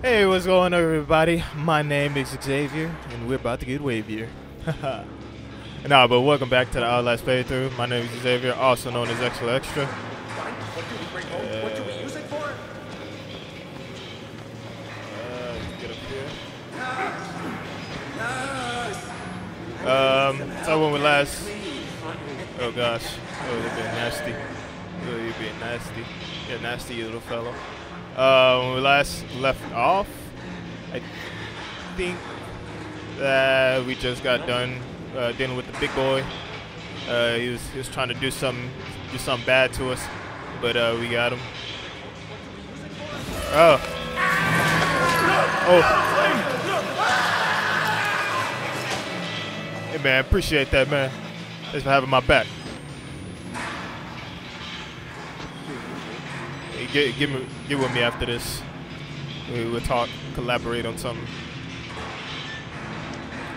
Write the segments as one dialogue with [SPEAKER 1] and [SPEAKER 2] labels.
[SPEAKER 1] Hey, what's going on, everybody? My name is Xavier, and we're about to get wavier. nah, but welcome back to the Outlast playthrough. My name is Xavier, also known as Extra Extra.
[SPEAKER 2] What do we bring home? What do we use it for?
[SPEAKER 1] Uh, let's get up here. Um, so when we last, oh gosh, oh you're being nasty, oh you're being nasty, you're nasty little fellow. Uh, when we last left off, I think that we just got done uh, dealing with the big boy. Uh, he was he was trying to do some do something bad to us, but uh, we got him. Oh. Oh. Hey man, appreciate that man. Thanks for having my back. Hey, get, give me, get with me after this. We, we'll talk, collaborate on something.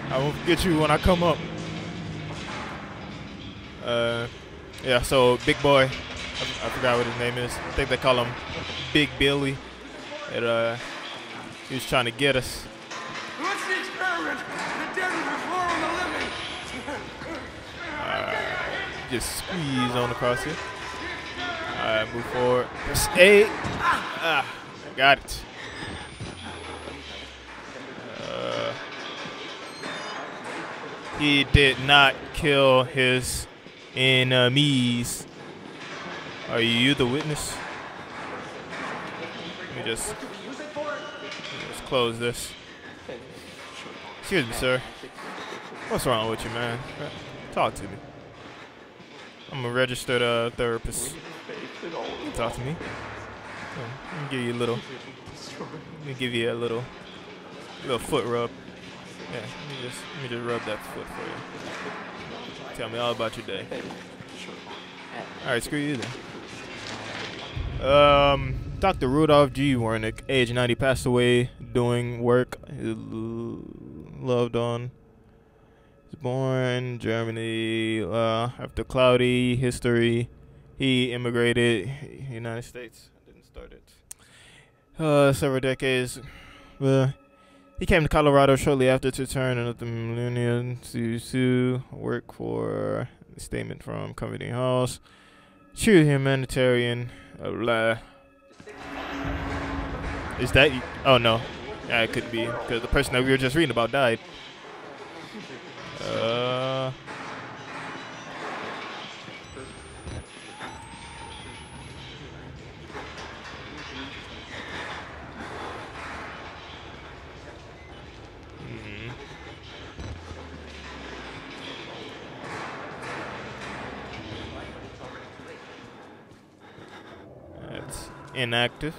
[SPEAKER 1] I won't forget you when I come up. Uh, yeah. So big boy, I, I forgot what his name is. I think they call him Big Billy. Uh, he was trying to get us.
[SPEAKER 2] What's the experiment? The dead will before on the living.
[SPEAKER 1] Just squeeze on across here. Alright, move forward. Press A. Ah, I got it. Uh, he did not kill his enemies. Are you the witness? Let me just, let me just close this. Excuse me, sir. What's wrong with you, man? Talk to me. I'm a registered uh, therapist. Talk to me. Oh, let me give you a little. Let me give you a little, little foot rub. Yeah, let me just let me just rub that foot for you. Tell me all about your day. All right, screw you then. Um, Dr. Rudolph G. Wernicke, age 90, passed away doing work he loved on. Was born Germany uh, after cloudy history. He immigrated United States. I didn't start it. Uh, several decades. Uh, he came to Colorado shortly after to turn another millennium to sue work for a statement from Covington House. True humanitarian. Uh. Is that? Oh no, yeah, it could be because the person that we were just reading about died. Uh. mhm. That's inactive.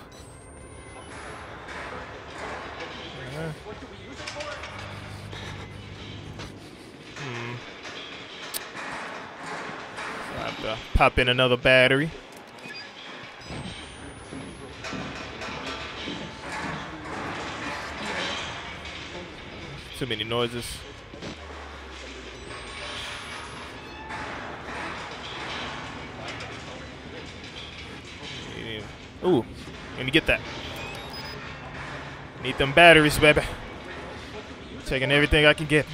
[SPEAKER 1] Pop in another battery. Too many noises. Ooh, let me get that. Need them batteries, baby. Taking everything I can get.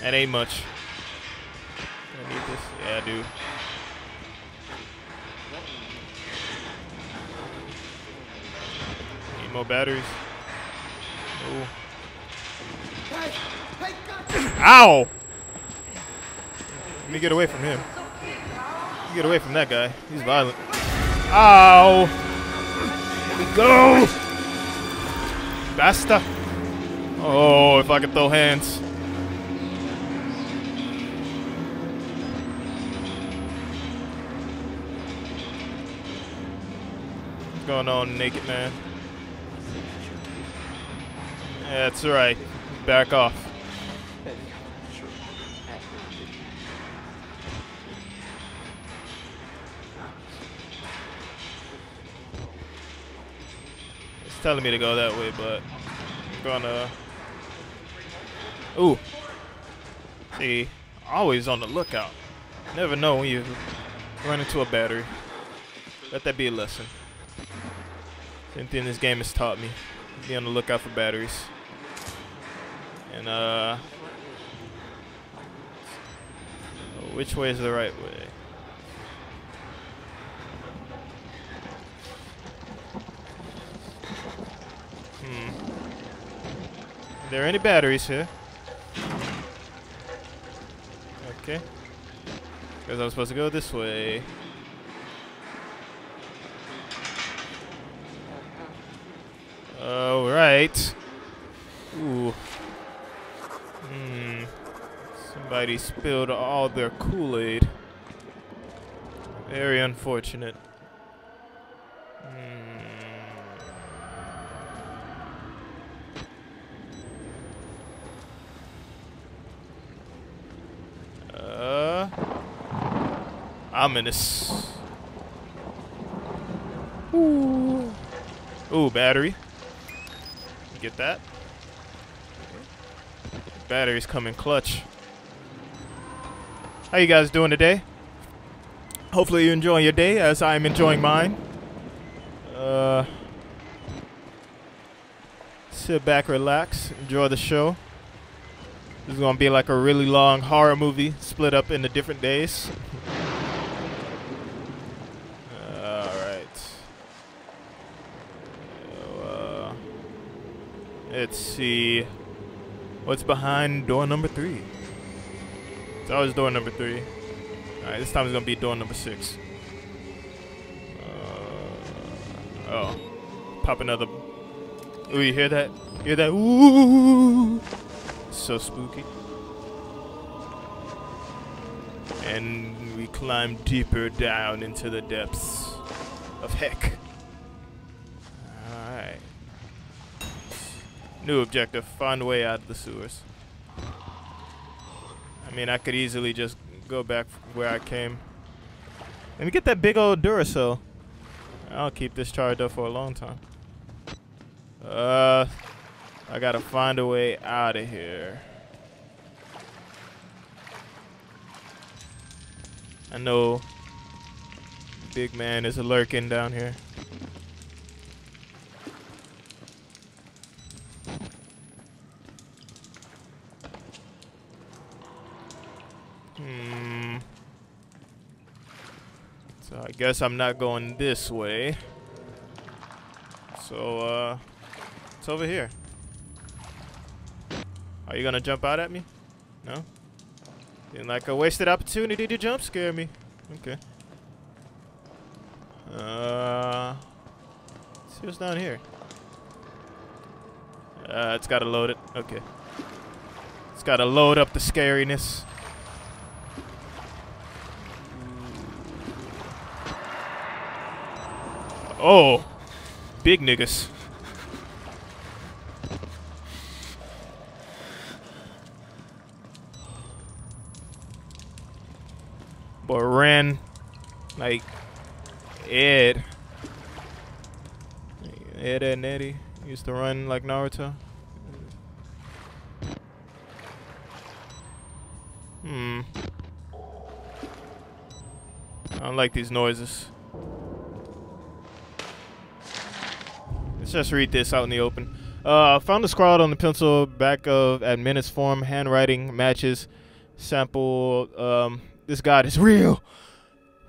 [SPEAKER 1] That ain't much. I need this. Yeah, I do. More batteries. Ooh.
[SPEAKER 2] Hey, hey, God.
[SPEAKER 1] Ow! Let me get away from him. Get away from that guy. He's violent. Ow! Let me go! Basta! Oh, if I could throw hands. What's going on, naked man? That's right. Back off. It's telling me to go that way, but I'm gonna. Ooh. See, always on the lookout. Never know when you run into a battery. Let that be a lesson. Same thing this game has taught me. Be on the lookout for batteries. And uh which way is the right way? Hmm. Are there any batteries here? Okay. Because I was supposed to go this way. Alright. Ooh. Hmm. Somebody spilled all their Kool-Aid. Very unfortunate. Hmm. Uh. Ominous. Ooh. Ooh, battery. Get that? Batteries come in clutch. How you guys doing today? Hopefully you're enjoying your day as I'm enjoying mine. Uh, sit back, relax, enjoy the show. This is gonna be like a really long horror movie split up into different days. Alright. Let's see. What's behind door number three? It's always door number three. Alright, this time it's gonna be door number six. Uh, oh. Pop another. Ooh, you hear that? Hear that? Ooh! So spooky. And we climb deeper down into the depths of heck. New objective, find a way out of the sewers. I mean, I could easily just go back where I came. Let me get that big old Duracell. I'll keep this charged up for a long time. Uh, I gotta find a way out of here. I know big man is lurking down here. Guess I'm not going this way. So, uh, it's over here. Are you gonna jump out at me? No? Didn't like a wasted opportunity to jump scare me. Okay. Uh, see what's down here. Uh, it's gotta load it. Okay. It's gotta load up the scariness. Oh. Big niggas. Boy ran like Ed. Ed, and Eddie used to run like Naruto. Hmm. I don't like these noises. Let's just read this out in the open. Uh, found the scrawled on the pencil back of Adminus form, handwriting matches, sample. Um, this God is real.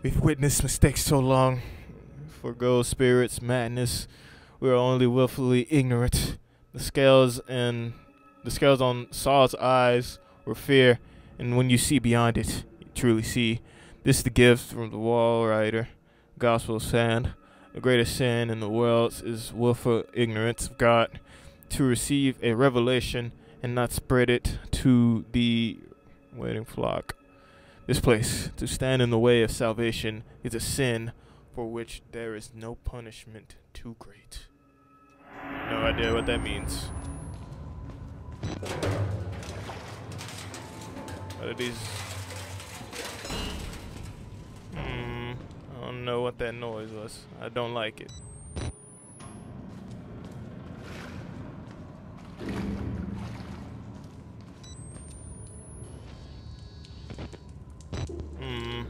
[SPEAKER 1] We've witnessed mistakes so long. For ghost spirits, madness, we are only willfully ignorant. The scales and the scales on Saul's eyes were fear, and when you see beyond it, you truly see. This is the gift from the wall writer, Gospel Sand. The greatest sin in the world is willful ignorance of God. To receive a revelation and not spread it to the waiting flock. This place, to stand in the way of salvation, is a sin for which there is no punishment too great. No idea what that means. What are these? Hmm. I don't know what that noise was. I don't like it. Hmm.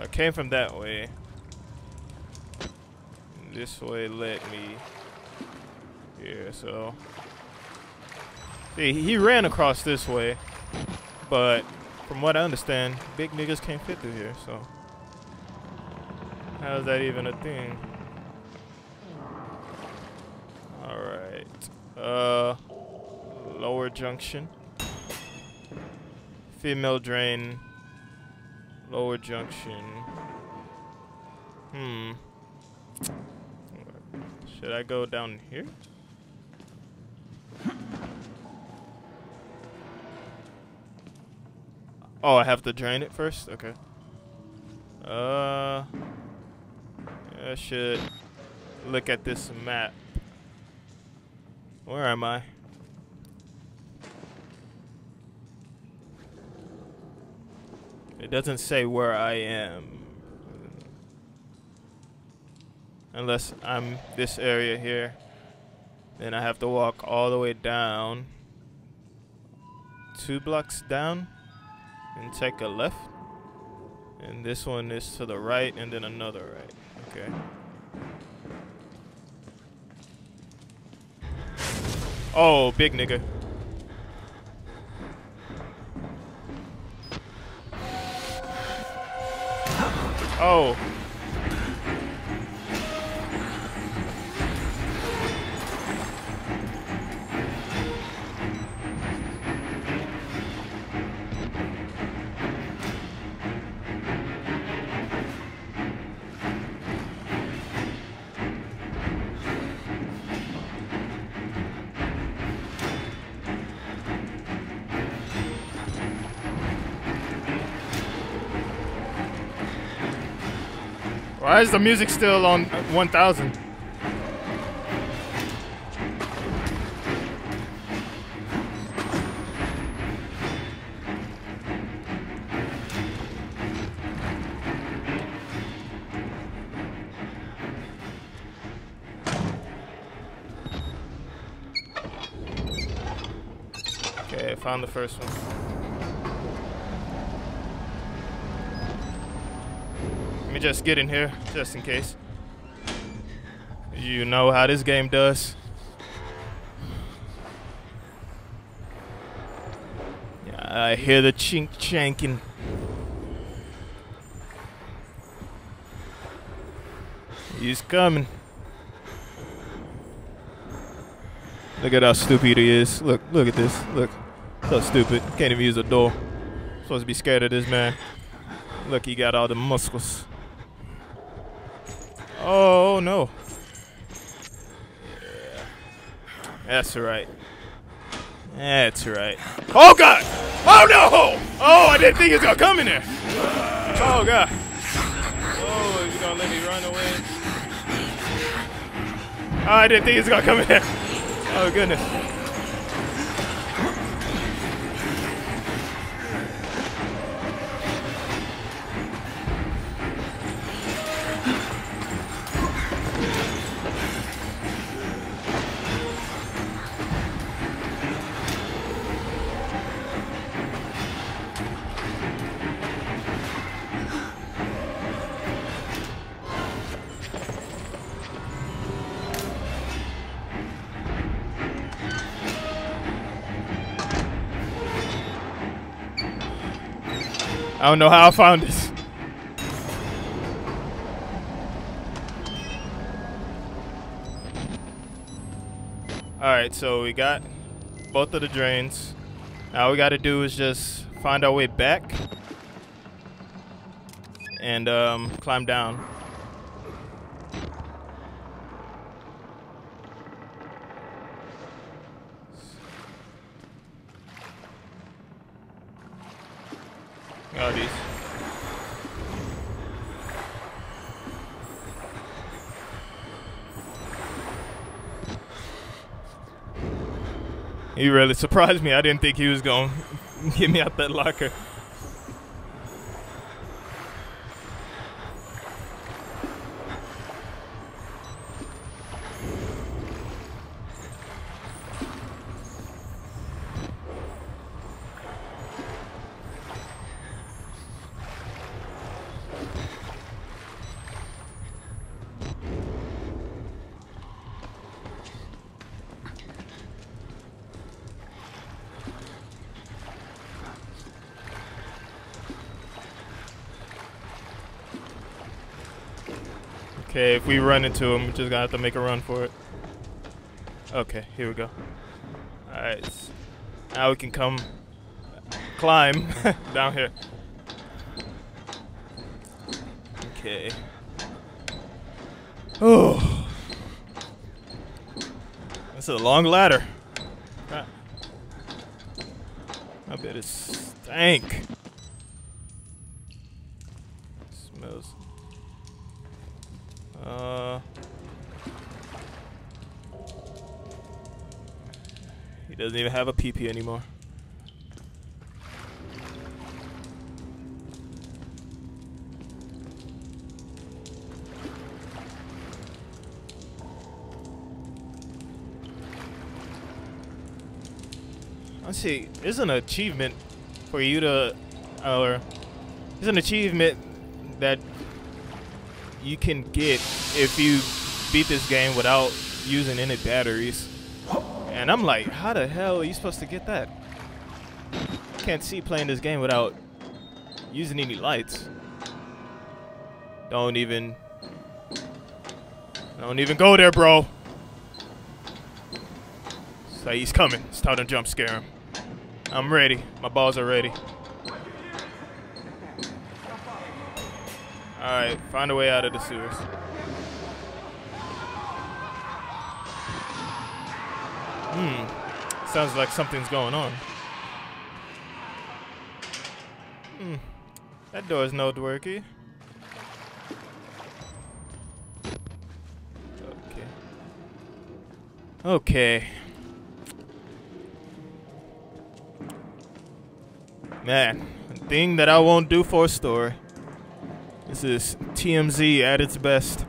[SPEAKER 1] I came from that way. This way led me Yeah. so... See, he ran across this way but from what I understand, big niggas can't fit through here, so. How's that even a thing? Alright. Uh, lower junction. Female drain. Lower junction. Hmm. Should I go down here? Oh, I have to drain it first? Okay. Uh, I should look at this map. Where am I? It doesn't say where I am. Unless I'm this area here. Then I have to walk all the way down. Two blocks down. And take a left. And this one is to the right and then another right. Okay. Oh, big nigga. Oh. Why is the music still on 1000? Okay, I found the first one. Let me just get in here, just in case. You know how this game does. Yeah, I hear the chink chanking. He's coming. Look at how stupid he is. Look, look at this. Look. So stupid. Can't even use a door. Supposed to be scared of this man. Look, he got all the muscles. Oh no. Yeah. That's right. That's right. Oh god! Oh no! Oh, I didn't think he was gonna come in there. Oh god. Oh, is he gonna let me run away? Oh, I didn't think he was gonna come in there. Oh goodness. I don't know how I found this. Alright, so we got both of the drains. Now we gotta do is just find our way back and um, climb down. Oh, these. He really surprised me. I didn't think he was going to get me out that locker. Okay, if we run into him, we're just gonna have to make a run for it. Okay, here we go. Alright. Now we can come climb down here. Okay. Oh. This is a long ladder. Ah. I bet it stank. Doesn't even have a PP anymore. Let's see. There's an achievement for you to, or there's an achievement that you can get if you beat this game without using any batteries. And I'm like, how the hell are you supposed to get that? Can't see playing this game without using any lights. Don't even, don't even go there, bro. Say he's coming. It's time to jump scare him. I'm ready. My balls are ready. Alright, find a way out of the sewers. Hmm. Sounds like something's going on. Hmm. That door's no worky. Okay. Okay. Man, thing that I won't do for a story. This is TMZ at its best.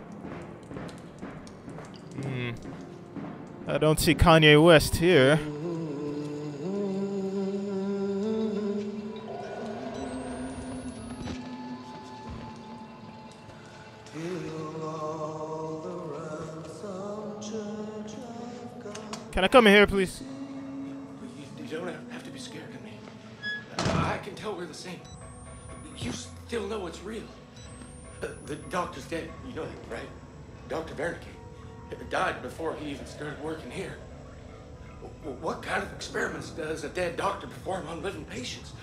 [SPEAKER 1] I don't see Kanye West here. Can I come in here, please?
[SPEAKER 2] You, don't have to be scared of me. I can tell we're the same. You still know it's real. The doctor's dead. You know that, right? Dr. Wernicke died before he even started working here. What kind of experiments does a dead doctor perform on living patients?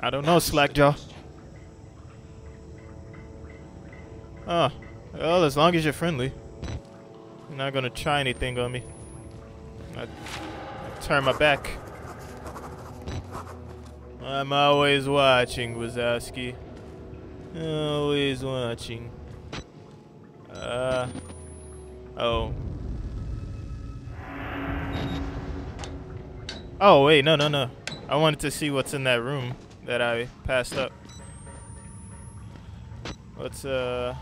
[SPEAKER 1] I don't know, Slackjaw. Oh, well, as long as you're friendly. You're not gonna try anything on me. I, I turn my back. I'm always watching, Wazowski. Always watching. Uh. Oh. Oh, wait, no, no, no. I wanted to see what's in that room that I passed up. What's, uh.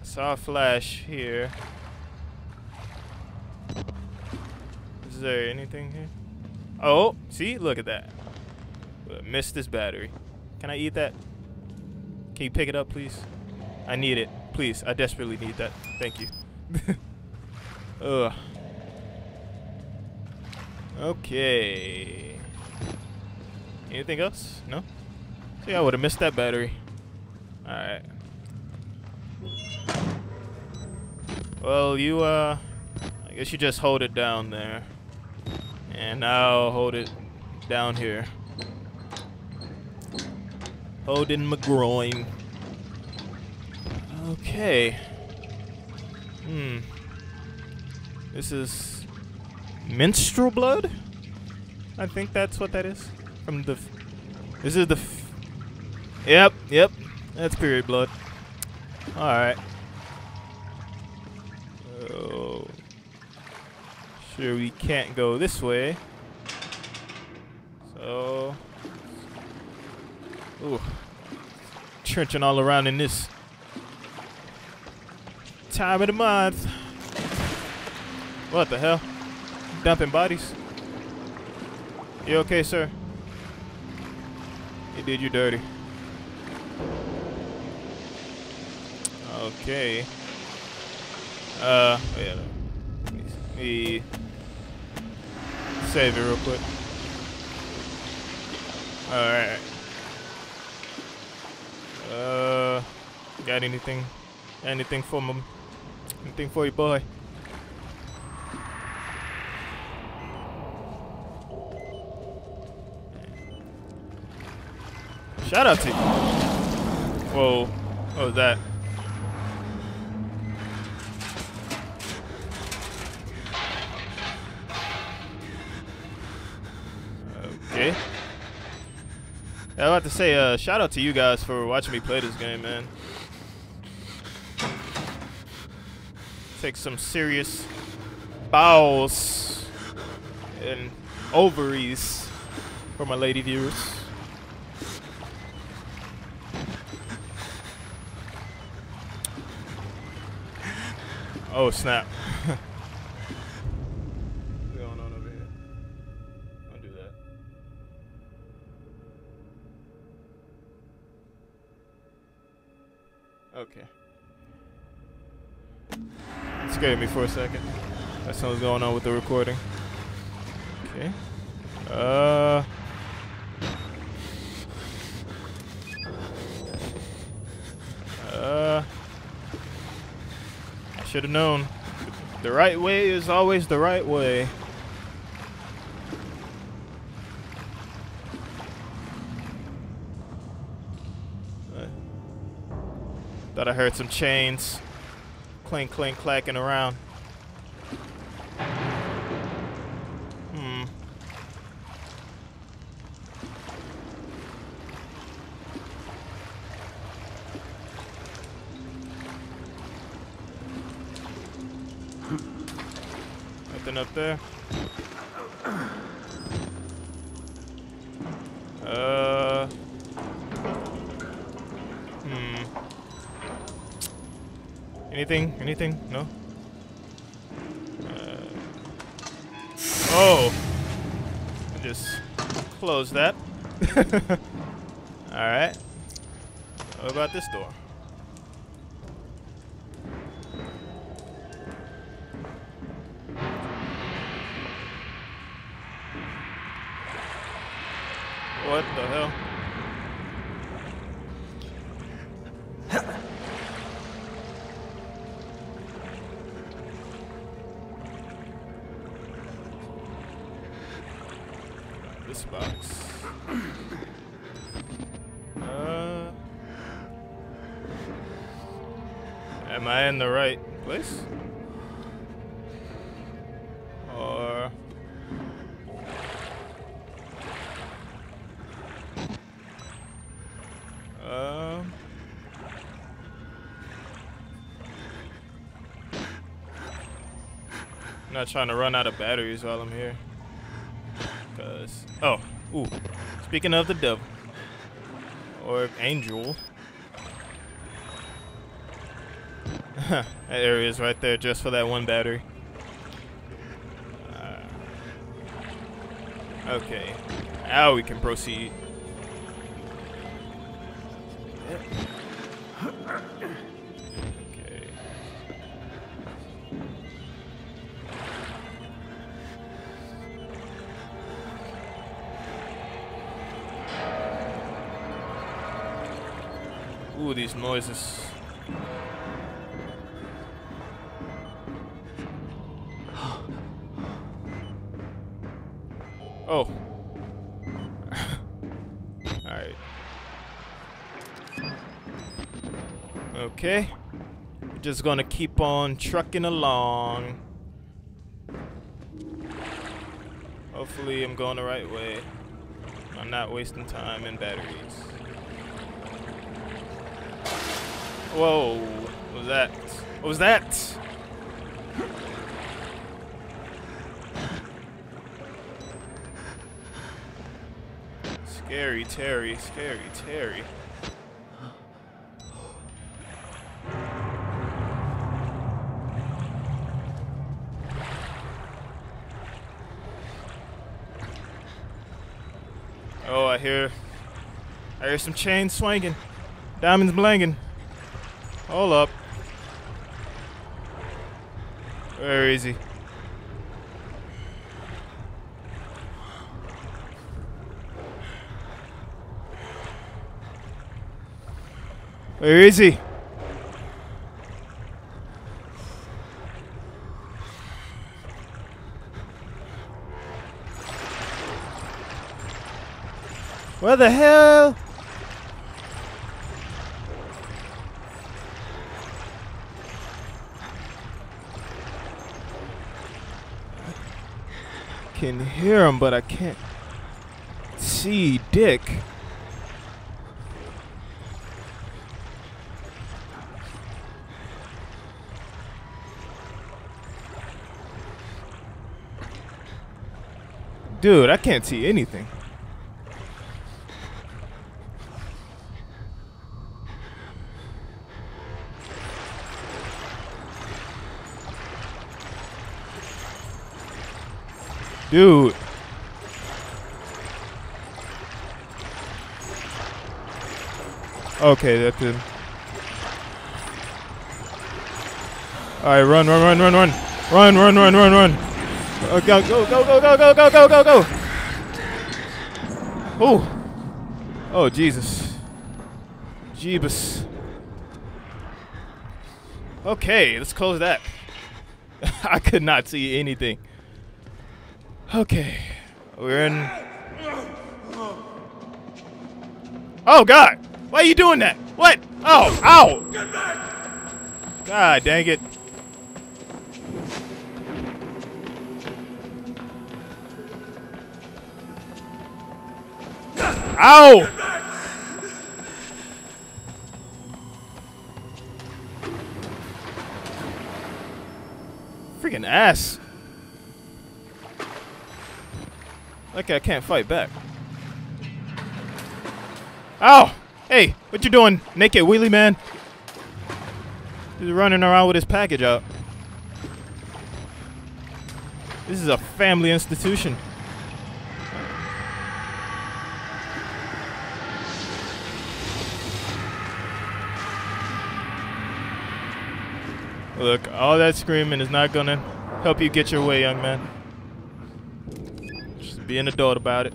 [SPEAKER 1] I saw a flash here. Is there anything here? Oh, see? Look at that. Missed this battery. Can I eat that? Can you pick it up, please? I need it. Please, I desperately need that. Thank you. Ugh. Okay. Anything else? No? See, I would have missed that battery. Alright. Well, you, uh, I guess you just hold it down there. And I'll hold it down here. Holding my groin. Okay. Hmm. This is menstrual blood? I think that's what that is. From the. This is the. Yep, yep. That's period blood. Alright. Oh. Sure, we can't go this way. So. Ooh. Trenching all around in this time of the month. What the hell? Dumping bodies? You okay, sir? He did you dirty. Okay. Uh, yeah. Let me save it real quick. Alright. Uh, got anything? Anything for me? For you, boy? Shout out to you. Whoa. What was that? Okay. I was about to say, uh, shout out to you guys for watching me play this game, man. Take some serious balls and ovaries for my lady viewers. Oh snap. Going on over here? Don't do that. Okay. Scared me for a second. That's what's going on with the recording. Okay. Uh. Uh. I should have known. The right way is always the right way. Thought I heard some chains clink, clink, clacking around. Hmm. Nothing up there. Anything? Anything? No? Uh, oh! Just close that. Alright. What about this door? What the hell? This box. Uh, am I in the right place? Or um. Not trying to run out of batteries while I'm here. Cause oh, ooh. Speaking of the devil or angel, that area is right there just for that one battery. Uh, okay, now we can proceed. Ooh, these noises. Oh. Alright. Okay. We're just gonna keep on trucking along. Hopefully I'm going the right way. I'm not wasting time in batteries. Whoa. What was that? What was that? Scary Terry, scary Terry. Oh, I hear, I hear some chains swinging, diamonds blinging. Hold up. Very easy. Is he? Where the hell? can hear him, but I can't see Dick. Dude, I can't see anything. Dude. Okay, that's it. Alright, run, run, run, run, run. Run, run, run, run, run. Uh, go, go, go, go, go, go, go, go, go, go. Oh. Oh, Jesus. Jeebus. Okay, let's close that. I could not see anything. Okay. We're in. Oh, God. Why are you doing that? What? Oh, ow. God dang it. Ow! Freaking ass. Okay, I can't fight back. Ow! Hey, what you doing, naked wheelie man? He's running around with his package out. This is a family institution. Look, all that screaming is not gonna help you get your way, young man. Be an adult about it.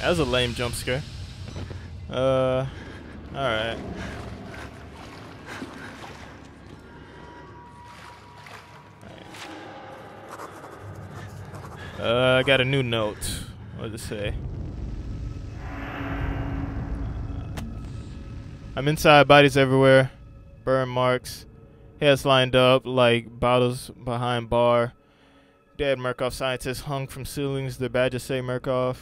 [SPEAKER 1] That was a lame jump scare. Uh, alright. Uh, I got a new note. What does it say? I'm inside, bodies everywhere, burn marks, heads lined up like bottles behind bar. Dead Murkoff scientists hung from ceilings. The badges say Murkoff.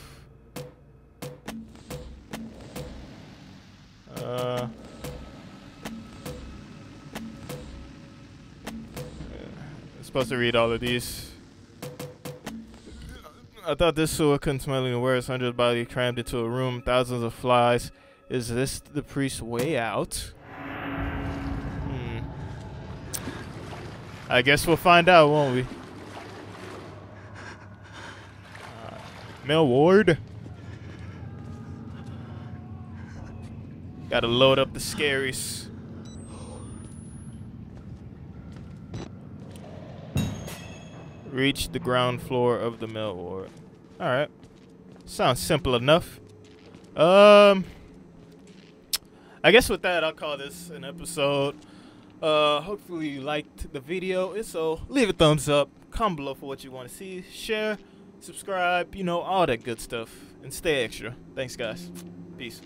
[SPEAKER 1] Uh, supposed to read all of these. I thought this sewer couldn't smell any worse. Hundreds of bodies crammed into a room, thousands of flies. Is this the priest's way out? I guess we'll find out, won't we? Uh, Male Ward. Gotta load up the scaries. Reach the ground floor of the mill ward. Alright. Sounds simple enough. Um... I guess with that, I'll call this an episode. Uh, hopefully you liked the video. If so, leave a thumbs up. Comment below for what you want to see. Share, subscribe, you know, all that good stuff. And stay extra. Thanks, guys. Peace.